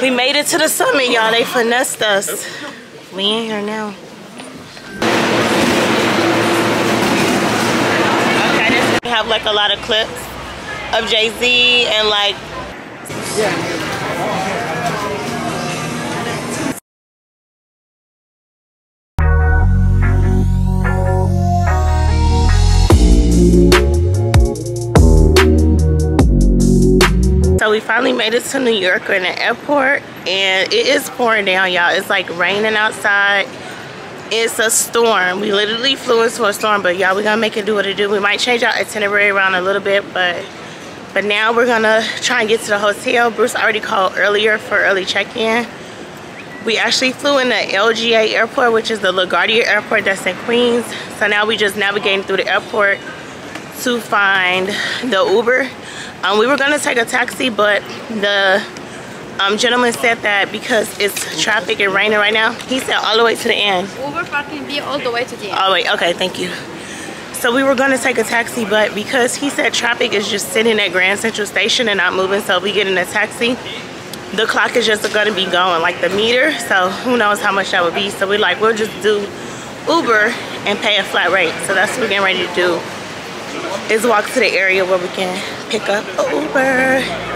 We made it to the summit, y'all. They finessed us. We in here now. Okay, this we have like a lot of clips of Jay-Z and like We finally made it to New York We're in the airport and it is pouring down y'all. It's like raining outside. It's a storm. We literally flew into a storm but y'all we're gonna make it do what it do. We might change our itinerary around a little bit but but now we're gonna try and get to the hotel. Bruce already called earlier for early check-in. We actually flew in the LGA airport which is the LaGuardia airport that's in Queens. So now we just navigating through the airport to find the Uber um, we were gonna take a taxi, but the um, gentleman said that because it's traffic and raining right now, he said all the way to the end. Uber parking be all the way to the end. Oh wait, okay, thank you. So we were gonna take a taxi, but because he said traffic is just sitting at Grand Central Station and not moving, so we get in a taxi, the clock is just gonna be going, like the meter, so who knows how much that would be. So we're like, we'll just do Uber and pay a flat rate. So that's what we're getting ready to do is walk to the area where we can pick up Uber.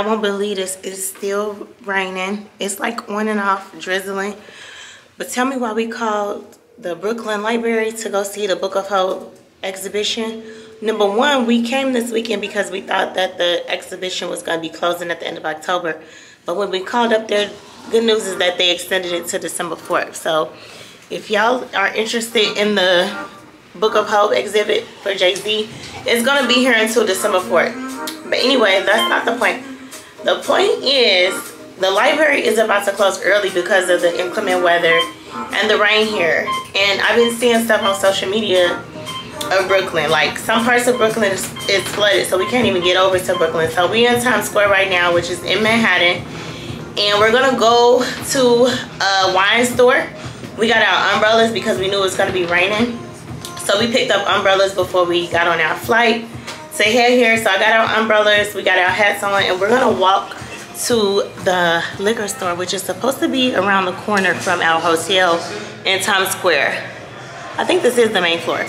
Y'all won't believe this. It's still raining. It's like on and off, drizzling. But tell me why we called the Brooklyn Library to go see the Book of HOV exhibition. Number one, we came this weekend because we thought that the exhibition was going to be closing at the end of October. But when we called up there, good news is that they extended it to December 4th. So if y'all are interested in the Book of HOV exhibit for Jay-Z, it's going to be here until December 4th. But anyway, that's not the point. The point is the library is about to close early because of the inclement weather and the rain here. And I've been seeing stuff on social media of Brooklyn. Like some parts of Brooklyn is, is flooded, so we can't even get over to Brooklyn. So we are in Times Square right now, which is in Manhattan. And we're gonna go to a wine store. We got our umbrellas because we knew it was gonna be raining. So we picked up umbrellas before we got on our flight to head here. So I got our umbrellas, we got our hats on, and we're gonna walk to the liquor store, which is supposed to be around the corner from our hotel in Times Square. I think this is the main floor.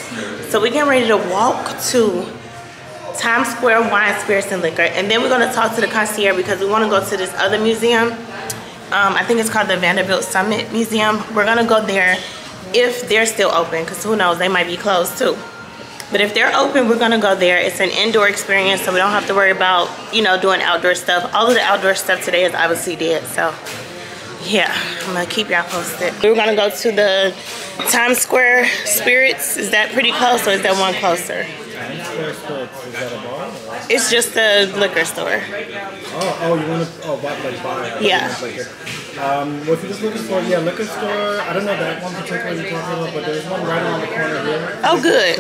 So we're getting ready to walk to Times Square Wine, Spirits, and Liquor. And then we're gonna talk to the concierge because we wanna go to this other museum. Um, I think it's called the Vanderbilt Summit Museum. We're gonna go there if they're still open, because who knows, they might be closed too. But if they're open, we're gonna go there. It's an indoor experience, so we don't have to worry about, you know, doing outdoor stuff. All of the outdoor stuff today is obviously dead, so yeah, I'm gonna keep y'all posted. We're gonna go to the Times Square Spirits. Is that pretty close or is that one closer? It's just a liquor store. Oh, oh, you want to, oh, like buy. Yeah. Um, well, if you're just looking for, yeah, liquor store, I don't know that one particular you're talking about, but there's one right around the corner here. Oh, good.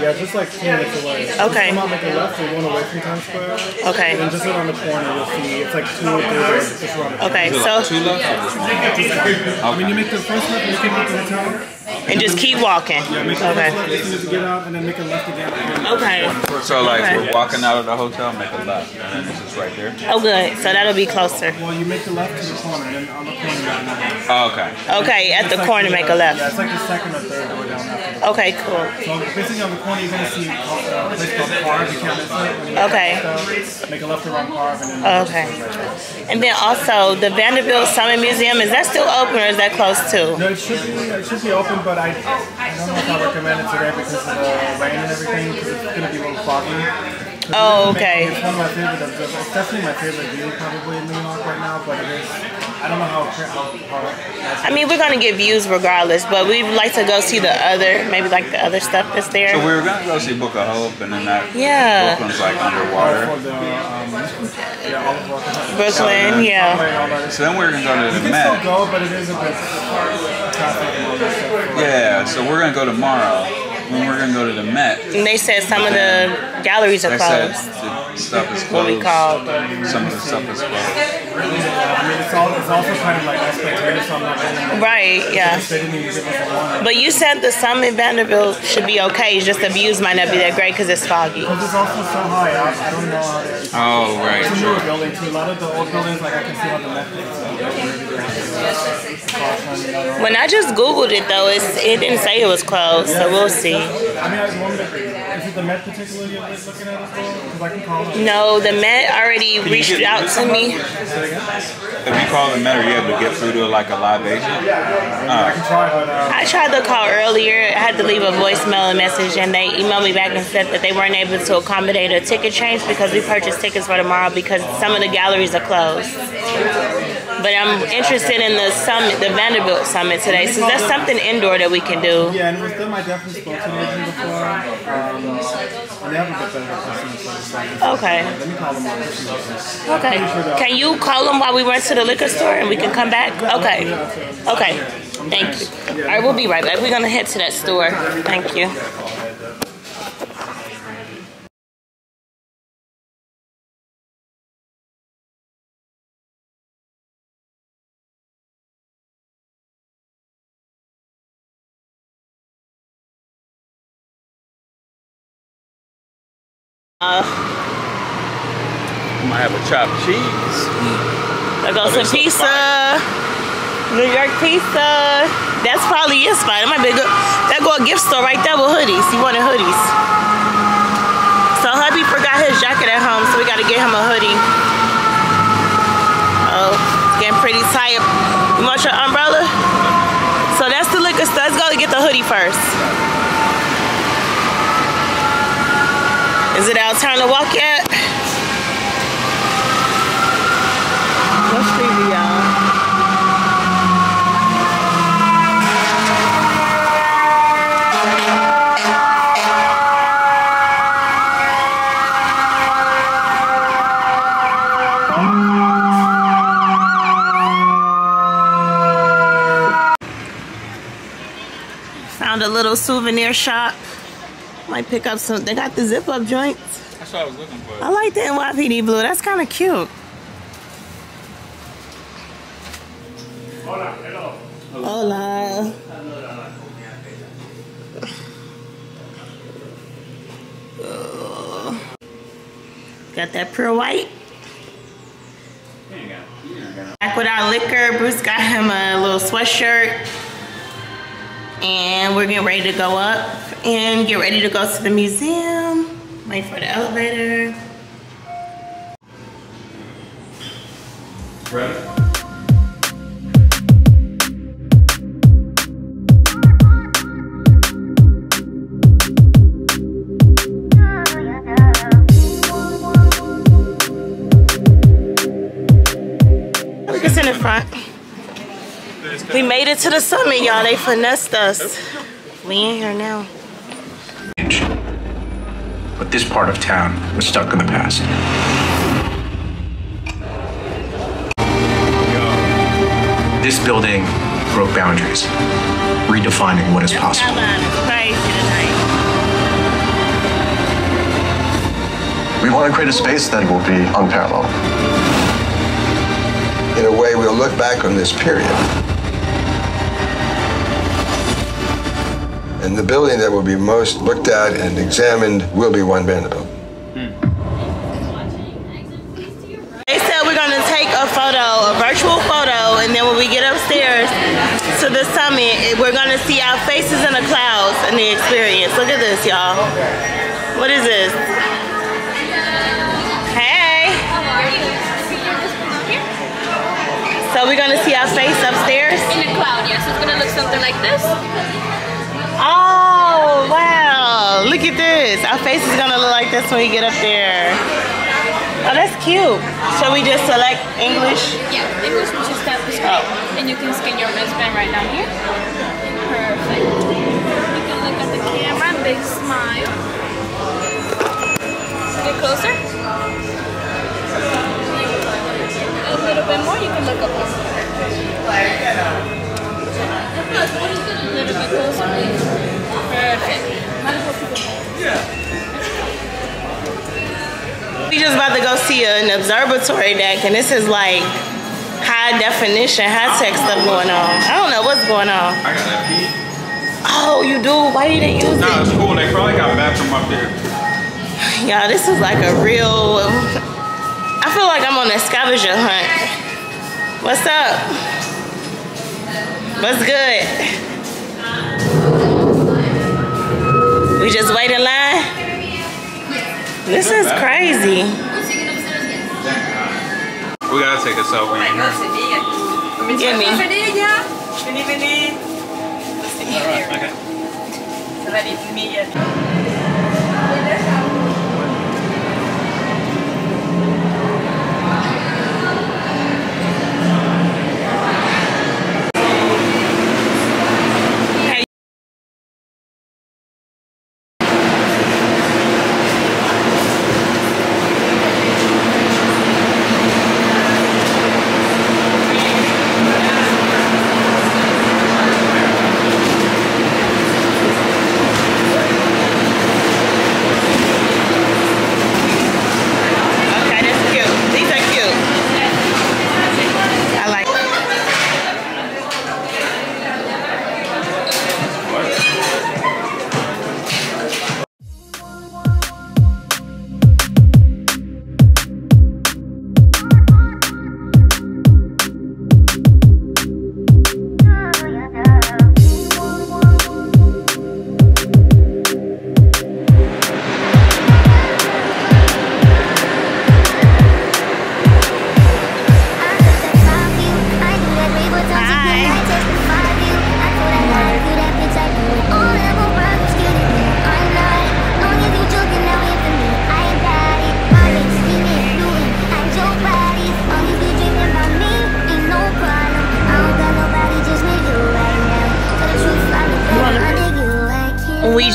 Yeah, just like two minutes away. Okay. Just come out, make a left, so one away from Times Square. Okay. And then just around the corner, you'll see, it's like two or three doors just around the corner. Okay, so Two left or just I mean, you make the first left, and you can make the hotel. and just keep walking. Yeah, make the Okay. left as soon as you get out, and then make a left again. Okay. So like Okay. we're walking out of the hotel, make a left, and then this is right there. Oh, good. So that'll be closer. Well, you make the left to the corner, and then on the corner, you got. Oh, okay. Okay, at It's the like corner, the, make a left. Yeah, it's like the second or third door down after that. Okay, cool. So basically on the corner you're gonna see uh, a place called Carve. You can't miss it. Okay. uh, Make a left around Carve and then. Okay. And then also the Vanderbilt Summit Museum, is that still open or is that closed too? No, it should be it should be open, but I, I don't know if I recommend it today because of the rain and everything. Because it's gonna be a little foggy. Oh, okay. It's one of my favorite. of the- It's definitely my favorite view probably in New York right now. But it is. I don't know how how. how I mean, we're gonna get views regardless, but we'd like to go see the other, maybe like the other stuff that's there. So we were gonna go see Book of HOV, and then that Yeah. Brooklyn's like underwater. um, yeah, Brooklyn. Brooklyn, yeah. Subway, all that. So then we are gonna go to the can still Met. go, but it is a bit traffic and all that stuff. Yeah. So we're gonna go tomorrow. When we're gonna go to the Met. And they said some of the galleries are They said closed. the stuff is What we called. Some of the stuff is closed. I mean, it's, all, it's also kind of like expectative, so I'm not really. Right, yeah. They didn't even give us a warning. But you said the Summit in Vanderbilt should be okay. It's just the views might not be that great because it's foggy. Because it's also so high I don't know. Oh right. Sure. building too. A lot of the old buildings, like I can see how the Netflix. Uh, When I just Googled it though, it's, it didn't say it was closed, so we'll see. I mean, I wonder, is it the Met particularly you're looking at as well? I can call. No, the Met already reached out to me. If you call the Met, are you able to get through to like a live agent? I can try, uh, I tried to call earlier. I had to leave a voicemail and message, and they emailed me back and said that they weren't able to accommodate a ticket change because we purchased tickets for tomorrow because some of the galleries are closed. But I'm interested in the summit, the Vanderbilt summit today, so that's something indoor that we can do. yeah, and with them, I definitely spoke to the agent before. Um, and they have a bit better customer. Okay. Let me call them. Okay. Can you call them while we run to the liquor store and we can come back? Okay. Okay. Thank you. All right, we'll be right back. We're gonna head to that store. Thank you. Uh, Might have a chopped cheese. there goes Oh, some so pizza. New York pizza. That's probably your spot. It might be a good. That go a gift store right there with hoodies. He wanted hoodies. So hubby forgot his jacket at home, so we gotta get him a hoodie. Oh, getting pretty tired. You want your umbrella? So that's the liquor store. Let's go to get the hoodie first. Is it our time to walk yet? What street we on? Found a little souvenir shop. Might pick up some. They got the zip up joints. That's what I was looking for. I like the NYPD blue. That's kind of cute. Hola, hello. Hola. Uh, Got that pure white. Back with our liquor, Bruce got him a little sweatshirt. And we're getting ready to go up and get ready to go to the museum. Wait for the elevator. Look, We made it to the summit, y'all. They finessed us. We in here now. But this part of town was stuck in the past. This building broke boundaries, redefining what is possible. Skyline is crazy tonight. We want to create a space that will be unparalleled. In a way, we'll look back on this period. And the building that will be most looked at and examined will be One Vanderbilt. They said we're gonna take a photo, a virtual photo, and then when we get upstairs to the summit, we're gonna see our faces in the clouds and the experience. Look at this, y'all. What is this? Hey. So we're gonna see our face upstairs? In the cloud, yes. It's gonna look something like this. Oh, wow. Look at this. Our face is gonna look like this when we get up there. Oh, that's cute. Shall we just select English? Yeah, English, which is tap the screen. Oh. And you can scan your wristband right down here. Perfect. You can look at the camera, big smile. Get closer. A little bit more, you can look up. A little bit closer. Perfect. We just about to go see an observatory deck, and this is like high definition, high tech stuff going on. I don't know what's going on. I got that pee. Oh, you do? Why you didn't use Nah, it? it's cool. They probably got bathroom up there. Y'all, this is like a real. I feel like I'm on a scavenger hunt. What's up? What's good? We just wait in line. This is crazy. We gotta take a selfie in here. Give me. Hey.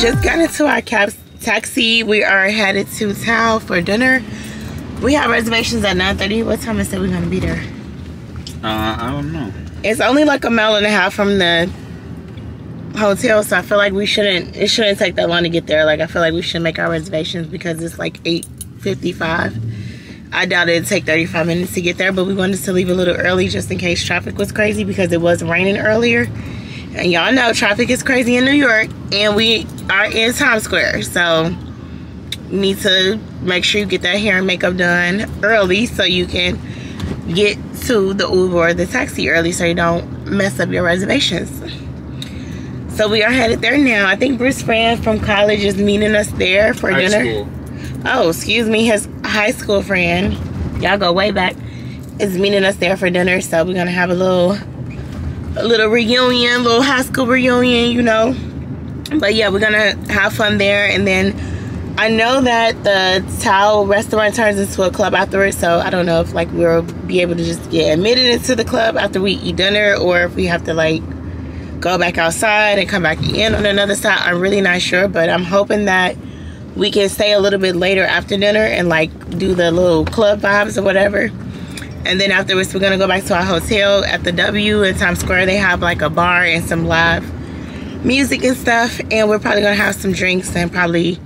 Just got into our cab taxi. We are headed to Tao for dinner. We have reservations at 9:30. What time is it we're gonna be there? Uh, I don't know. It's only like a mile and a half from the hotel, so I feel like we shouldn't. It shouldn't take that long to get there. Like I feel like we should make our reservations because it's like eight fifty-five. I doubt it'd take 35 minutes to get there, but we wanted to leave a little early just in case traffic was crazy because it was raining earlier. And y'all know traffic is crazy in New York, and we are in Times Square, so you need to make sure you get that hair and makeup done early so you can get to the Uber or the taxi early so you don't mess up your reservations. So we are headed there now. I think Bruce friend from college is meeting us there for High dinner. school. Oh, excuse me, his high school friend. Y'all go way back. Is meeting us there for dinner, so we're gonna have a little, a little reunion, little high school reunion, you know. But yeah, we're gonna have fun there, and then I know that the Tao restaurant turns into a club afterwards, so I don't know if like we'll be able to just get admitted into the club after we eat dinner, or if we have to like go back outside and come back in on another side. I'm really not sure, but I'm hoping that we can stay a little bit later after dinner and like do the little club vibes or whatever. And then afterwards, we're gonna go back to our hotel at the W in Times Square. They have like a bar and some live music and stuff. And we're probably gonna have some drinks and probably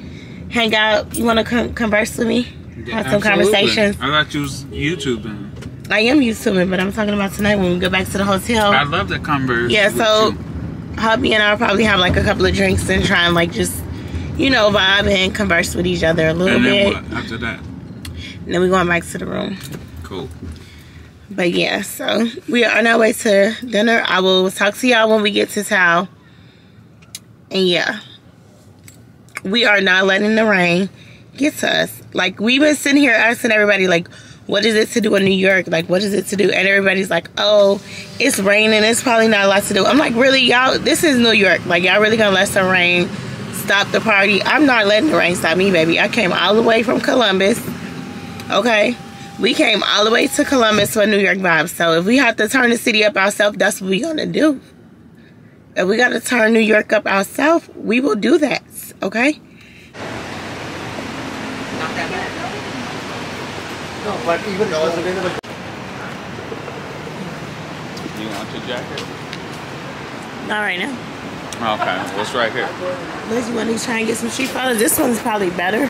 hang out. You wanna come converse with me? have some Absolutely. conversations. I thought you was YouTubing. I am used to it, but I'm talking about tonight when we go back to the hotel. I love the converse. Yeah, so you. hubby and I'll probably have like a couple of drinks and try and like just, you know, vibe and converse with each other a little And bit. then what after that? And then we're going back to the room. Cool. But yeah, so we are on our way to dinner. I will talk to y'all when we get to town And yeah, we are not letting the rain get to us. Like we've been sitting here asking everybody, like, what is it to do in New York? Like, what is it to do? And everybody's like, oh, it's raining. It's probably not a lot to do. I'm like, really, y'all? This is New York. Like, y'all really gonna let some rain stop the party? I'm not letting the rain stop me, baby. I came all the way from Columbus. Okay. We came all the way to Columbus for New York vibes. So if we have to turn the city up ourselves, that's what we're gonna do. If we gotta turn New York up ourselves, we will do that. Okay? Not that bad. No, but even though it's available. You want your jacket? Not right now. Okay, what's right here? Liz, you wanna try and get some street photos? This one's probably better.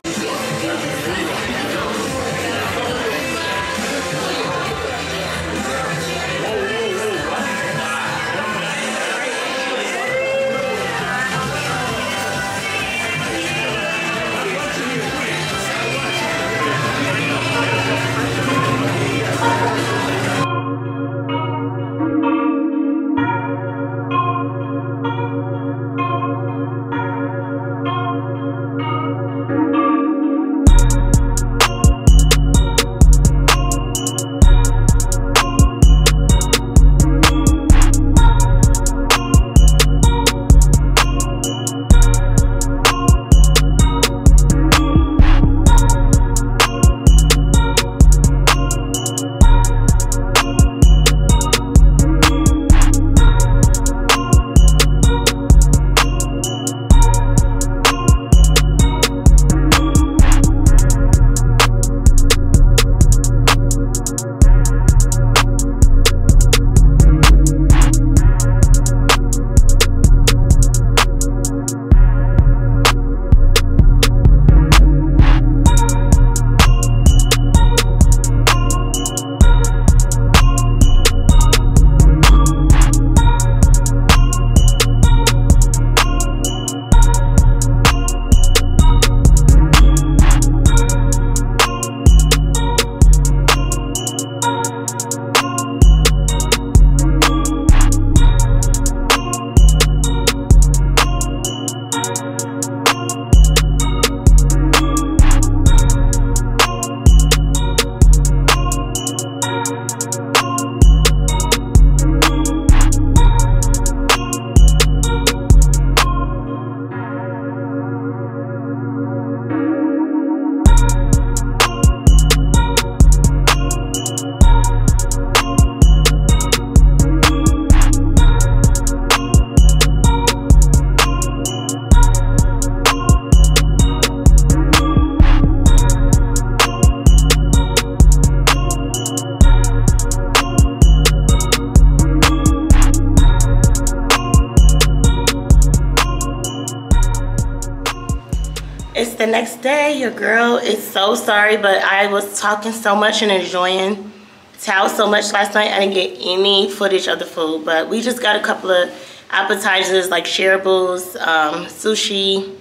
Sorry, but I was talking so much and enjoying Tao so much last night. I didn't get any footage of the food, but we just got a couple of appetizers like shareables, um, sushi,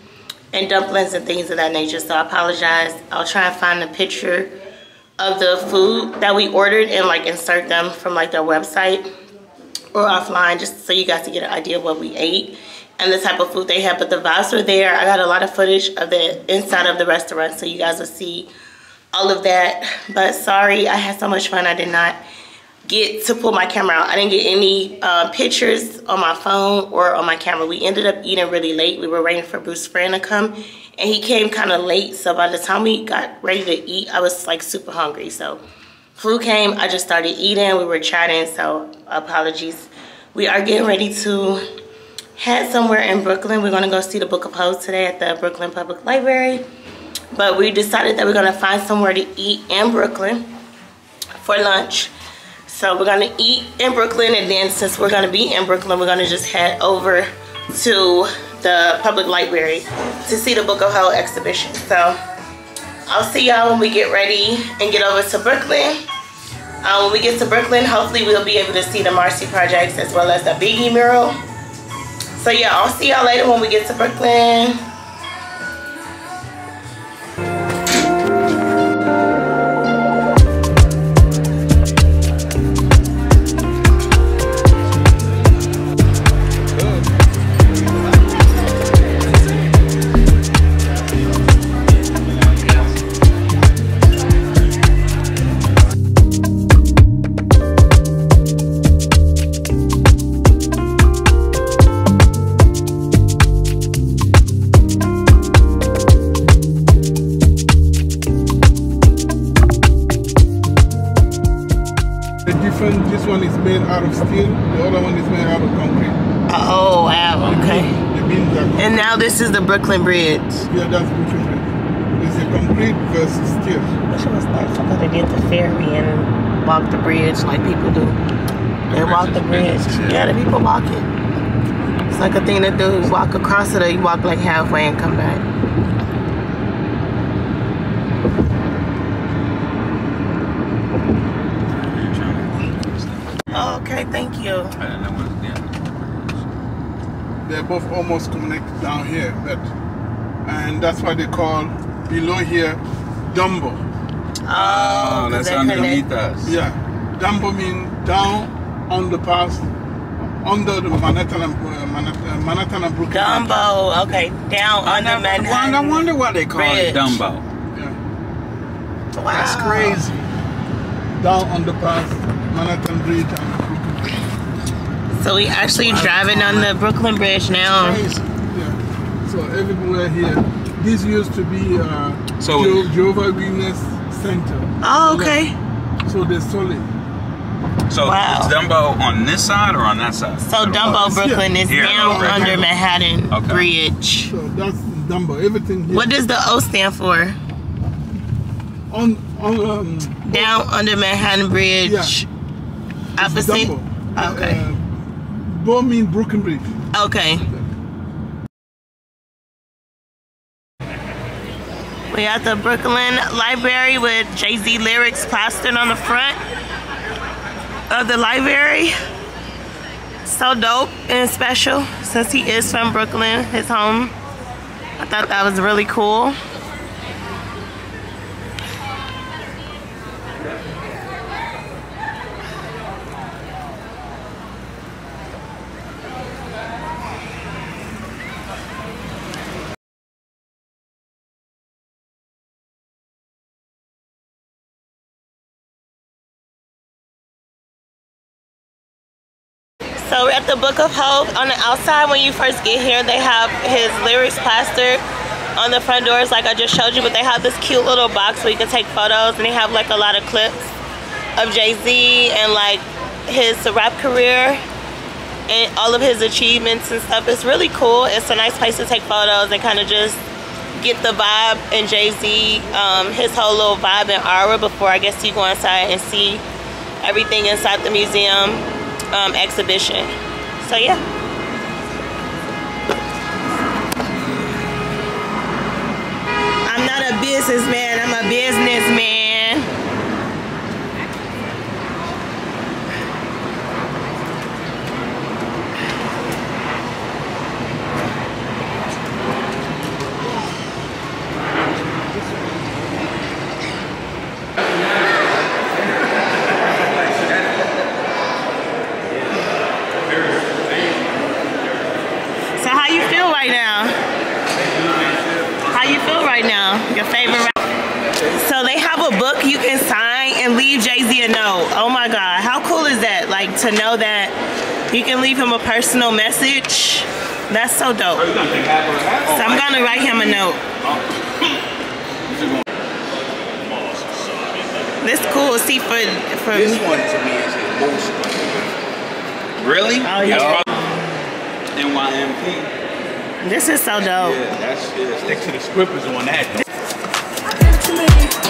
and dumplings and things of that nature. So I apologize. I'll try and find a picture of the food that we ordered and like insert them from like their website or offline just so you guys can get an idea of what we ate and the type of food they have. But the vibes were there. I got a lot of footage of the inside of the restaurant so you guys will see all of that. But sorry, I had so much fun. I did not get to pull my camera out. I didn't get any uh, pictures on my phone or on my camera. We ended up eating really late. We were waiting for Bruce friend to come and he came kind of late. So by the time we got ready to eat, I was like super hungry. So flu came, I just started eating. We were chatting, so apologies. We are getting ready to head somewhere in Brooklyn. We're gonna go see the Book of HOV today at the Brooklyn Public Library. But we decided that we're gonna find somewhere to eat in Brooklyn for lunch. So we're gonna eat in Brooklyn and then since we're gonna be in Brooklyn, we're gonna just head over to the public library to see the Book of HOV exhibition. So I'll see y'all when we get ready and get over to Brooklyn. Uh, when we get to Brooklyn, hopefully we'll be able to see the Marcy projects as well as the Biggie mural. So yeah, I'll see y'all later when we get to Brooklyn. Brooklyn Bridge. Yeah, that's Brooklyn Bridge. It's a concrete versus steel. Wish it was nice. I thought they did the ferry and walk the bridge like people do. They walk the bridge. Yeah, the people walk it. It's like a thing to do. You walk across it or you walk like halfway and come back. Oh, okay, thank you. They're both almost connected down here, but and that's why they call below here Dumbo. Oh, Oh, that's they're underneath us. Yeah, Dumbo means down on the pass, under the Manhattan and uh, Manhattan, Manhattan and Brooklyn. Dumbo, okay, down I, under never, Manhattan. I wonder why they call Bridge. it Dumbo. Yeah, Wow. That's crazy. down on the pass, Manhattan Bridge and Brooklyn Bridge. So we actually driving on the Brooklyn Bridge now. Yeah. So everywhere here, this used to be uh, So- Je- Jehovah Witness Center. Oh, okay. So they sold it. So Wow. is Dumbo on this side or on that side? So Dumbo, it's Brooklyn is Here. down Here. under Manhattan Okay. Bridge. So that's Dumbo. Everything here. What does the O stand for? on on um, Down under Manhattan Bridge. Yeah. Opposite. Dumbo. Okay. Uh, Bo mean Brooklyn Bridge. Okay. We at the Brooklyn Library with Jay Z lyrics plastered on the front of the library. So dope and special since he is from Brooklyn, his home. I thought that was really cool. So we're at the Book of HOV, on the outside when you first get here, they have his lyrics plastered on the front doors like I just showed you, but they have this cute little box where you can take photos and they have like a lot of clips of Jay-Z and like his rap career and all of his achievements and stuff. It's really cool. It's a nice place to take photos and kind of just get the vibe and Jay-Z, um, his whole little vibe and aura before I guess you go inside and see everything inside the museum um, exhibition. So yeah. I'm not a businessman. So how you feel right now? How you feel right now? Your favorite rapper? So they have a book you can sign and leave Jay-Z a note. Oh my God, how cool is that? Like to know that you can leave him a personal message. That's so dope. So I'm gonna write him a note. This cool. See for for This one to me is emotional. Really? Oh, yeah. NYMP. this is so dope. Yeah, that's yeah. Stick to the script is on that. Give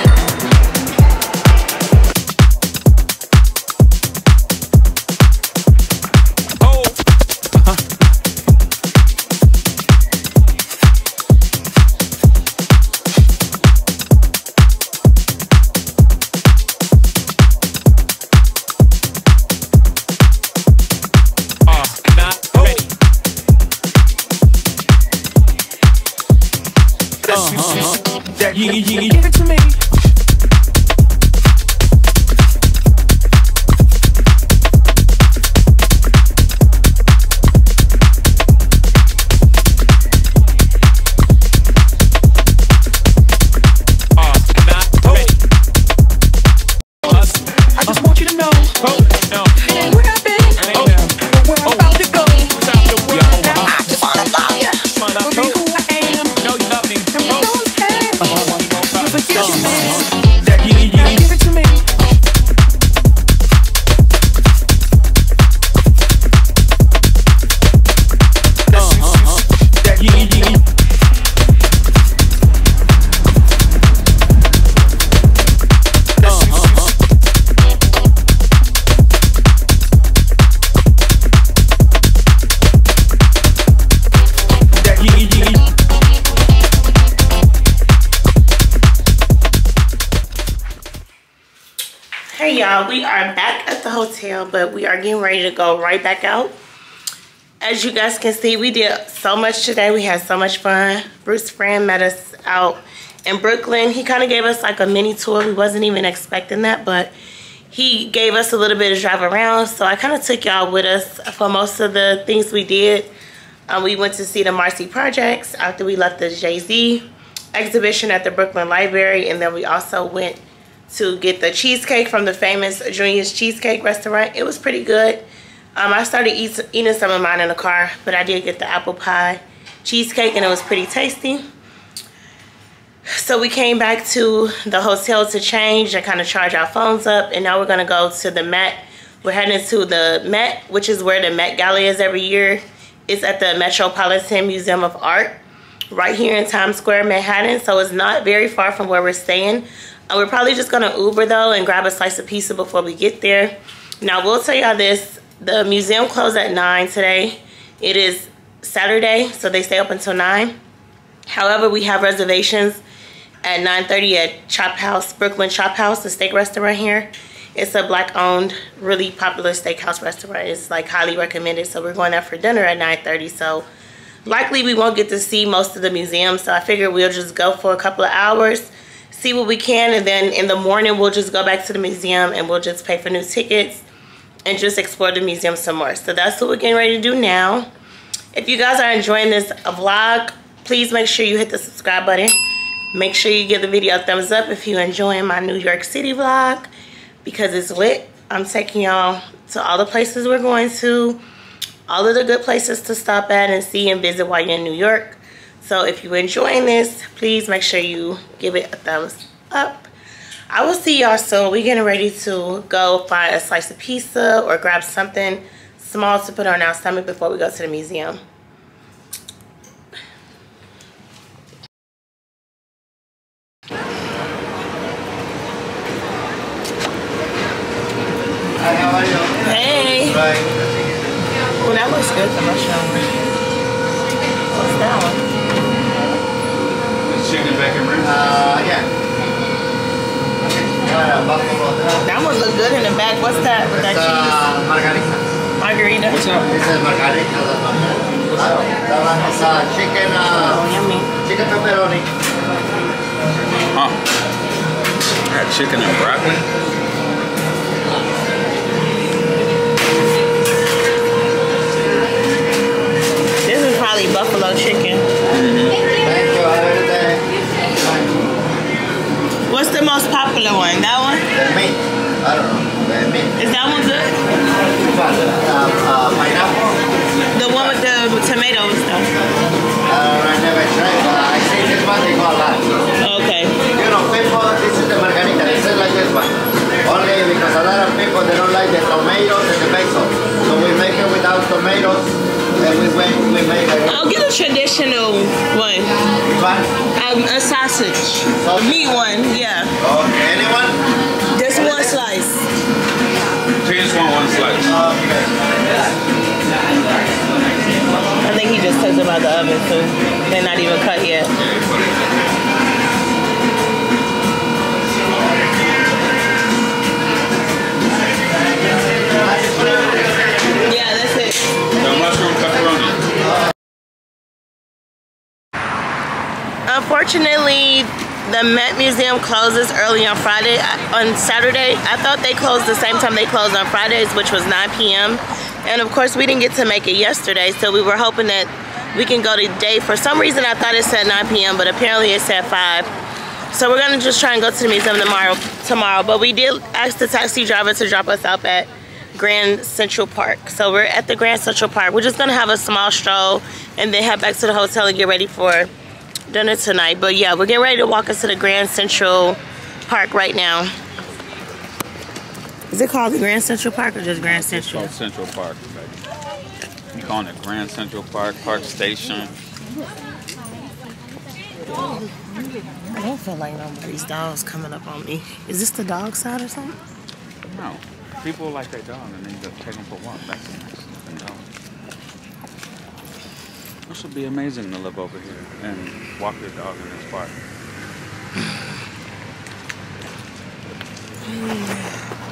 but we are getting ready to go right back out. As you guys can see, we did so much today. We had so much fun. Bruce friend met us out in Brooklyn. He kind of gave us like a mini tour. We wasn't even expecting that, but he gave us a little bit of drive around. So I kind of took y'all with us for most of the things we did. Um, we went to see the Marcy Projects after we left the Jay-Z exhibition at the Brooklyn Library. And then we also went to get the cheesecake from the famous Junior's Cheesecake Restaurant. It was pretty good. Um, I started eat, eating some of mine in the car, but I did get the apple pie cheesecake and it was pretty tasty. So we came back to the hotel to change and kind of charge our phones up. And now we're going to go to the Met. We're heading to the Met, which is where the Met Gala is every year. It's at the Metropolitan Museum of Art right here in Times Square, Manhattan. So it's not very far from where we're staying. Uh, we're probably just going to Uber though and grab a slice of pizza before we get there. Now, we'll tell y'all this. The museum closed at 9 today. It is Saturday, so they stay up until 9. However, we have reservations at 9.30 at Chop House, Brooklyn Chop House, the steak restaurant here. It's a black-owned, really popular steakhouse restaurant. It's like highly recommended. So we're going there for dinner at 9.30. So likely we won't get to see most of the museum. So I figure we'll just go for a couple of hours, see what we can. And then in the morning, we'll just go back to the museum and we'll just pay for new tickets and just explore the museum some more. So that's what we're getting ready to do now. If you guys are enjoying this vlog, please make sure you hit the subscribe button. Make sure you give the video a thumbs up if you're enjoying my New York City vlog because it's lit. I'm taking y'all to all the places we're going to, all of the good places to stop at and see and visit while you're in New York. So if you're enjoying this, please make sure you give it a thumbs up. I will see y'all soon. We're getting ready to go find a slice of pizza or grab something small to put on our stomach before we go to the museum. Hey. Well, that looks good. I'm not sure. What's that one? Chicken bacon ribs? Uh, yeah. Uh, buffalo. That one look good in the back. What's that with that It's, cheese? uh, margarita. Margarita. What's up? This is margarita. That one. That one is uh, chicken, Oh, uh, yummy. chicken pepperoni. Huh. I got chicken and broccoli. Like the tomatoes and the basil. So we make it without tomatoes, and we, we, we make it. I'll get a traditional one. Which one? Um, a sausage. A meat one, yeah. Okay, anyone? Just one slice. She just want one slice. Okay. I think he just took them out the oven too. They're not even cut yet. Unfortunately, the Met Museum closes early on Friday. Uh, on Saturday, I thought they closed the same time they closed on Fridays, which was 9 p.m. And of course, we didn't get to make it yesterday, so we were hoping that we can go today. For some reason, I thought it said 9 p.m., but apparently it said 5. So we're gonna just try and go to the museum tomorrow. Tomorrow, but we did ask the taxi driver to drop us off at Grand Central Park. So we're at the Grand Central Park. We're just gonna have a small stroll and then head back to the hotel and get ready for dinner tonight. But yeah, we're getting ready to walk us to the Grand Central Park right now. Is it called the Grand Central Park or just Grand It's Central? called Central Park, baby. You calling it Grand Central Park, Park Station. I don't feel like nobody's dogs coming up on me. Is this the dog side or something? No. People like their dog and then you take them for a walk. That's dog. Um, this would be amazing to live over here and walk your dog in this park.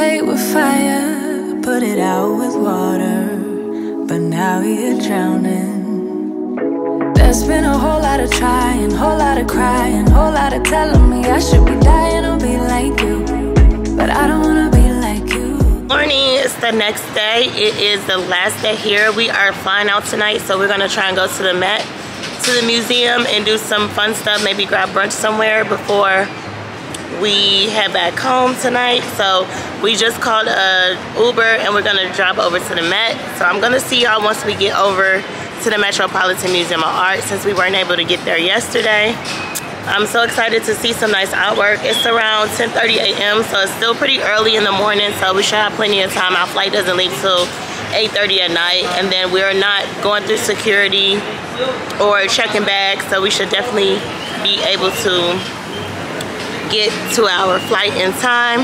play with fire. Put it out with water. But now you're drowning. There's been a whole lot of trying, whole lot of crying, whole lot of telling me I should be dying or be like you. But I don't wanna be like you. Morning, it's the next day. It is the last day here. We are flying out tonight, so we're gonna try and go to the Met, to the museum, and do some fun stuff. Maybe grab brunch somewhere before we head back home tonight. So we just called a Uber, and we're gonna drive over to the Met. So I'm gonna see y'all once we get over to the Metropolitan Museum of Art, since we weren't able to get there yesterday. I'm so excited to see some nice artwork. It's around 10:30 a.m., so it's still pretty early in the morning, so we should have plenty of time. Our flight doesn't leave till 8.30 at night. And then we're not going through security or checking bags. So we should definitely be able to get to our flight in time.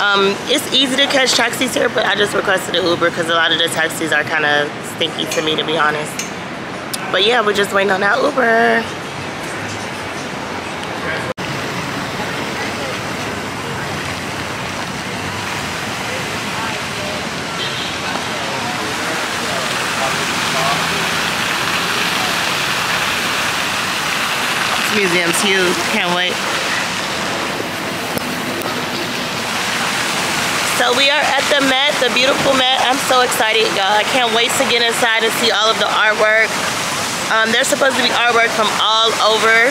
Um, it's easy to catch taxis here, but I just requested an Uber because a lot of the taxis are kind of stinky to me, to be honest. But yeah, we're just waiting on that Uber. Museum's huge. Can't wait. We are at the Met, the beautiful Met. I'm so excited, y'all. I can't wait to get inside and see all of the artwork. Um, there's supposed to be artwork from all over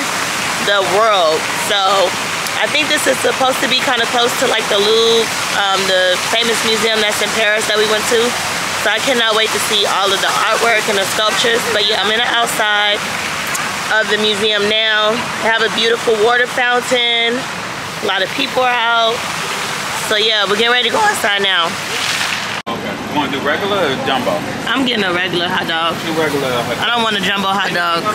the world. So I think this is supposed to be kind of close to like the Louvre, um, the famous museum that's in Paris that we went to. So I cannot wait to see all of the artwork and the sculptures. But yeah, I'm in the outside of the museum now. They have a beautiful water fountain. A lot of people are out. So yeah, we're getting ready to go inside now. Okay. You want to do regular or jumbo? I'm getting a regular hot dog. Do regular hot I don't want a jumbo hot dog.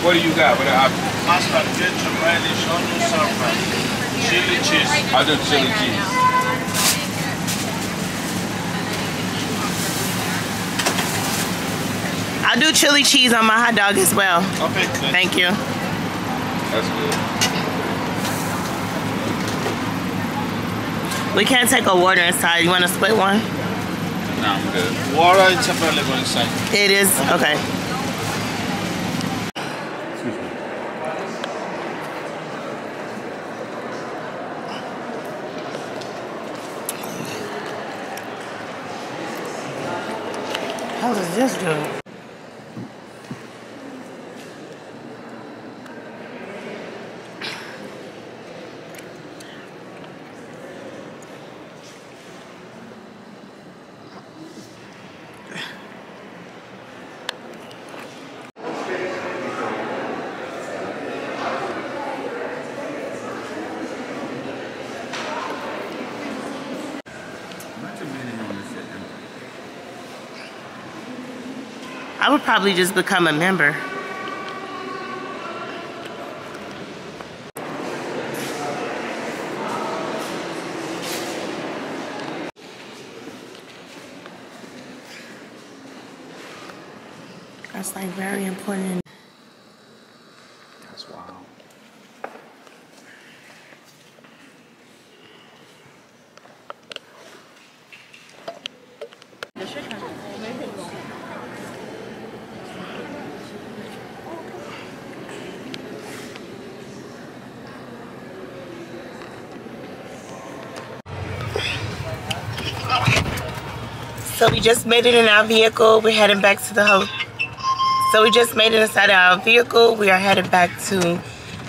What do you got? What the options? Mustard, ketchup, relish, onion, saffron, chili cheese. I'll do chili cheese. I'll do chili cheese on my hot dog as well. Okay. Thank you. That's good. We can't take a water inside. You want to split one? No, I'm good. Water is available inside. It is? Okay. Excuse me. How does this do? Probably just become a member. That's like very important. So we just made it in our vehicle. We're heading back to the hotel. So we just made it inside our vehicle. We are headed back to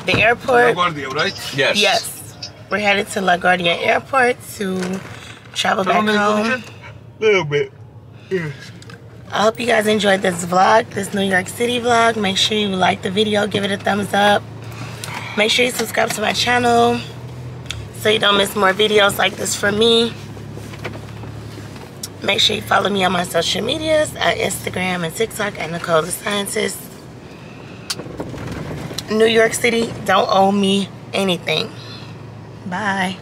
the airport. LaGuardia, right? Yes. Yes. We're headed to LaGuardia Airport to travel back home. A little bit. I hope you guys enjoyed this vlog, this New York City vlog. Make sure you like the video, give it a thumbs up. Make sure you subscribe to my channel so you don't miss more videos like this from me. Make sure you follow me on my social medias at Instagram and TikTok at Nicole the Scientist. New York City don't owe me anything. Bye.